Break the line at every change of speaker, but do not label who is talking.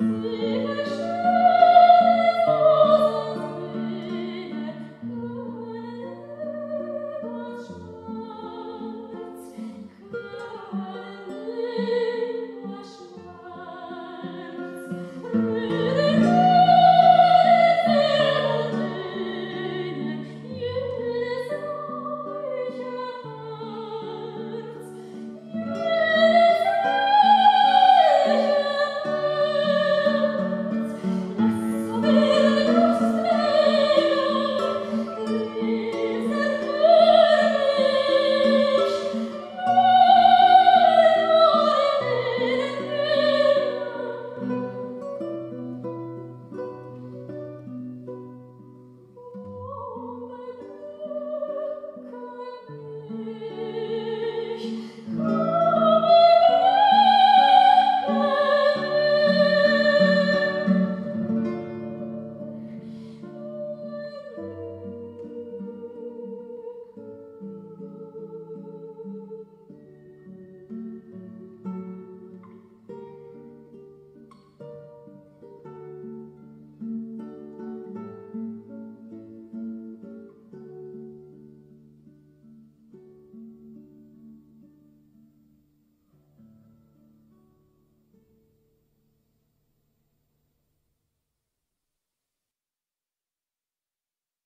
Música Amen.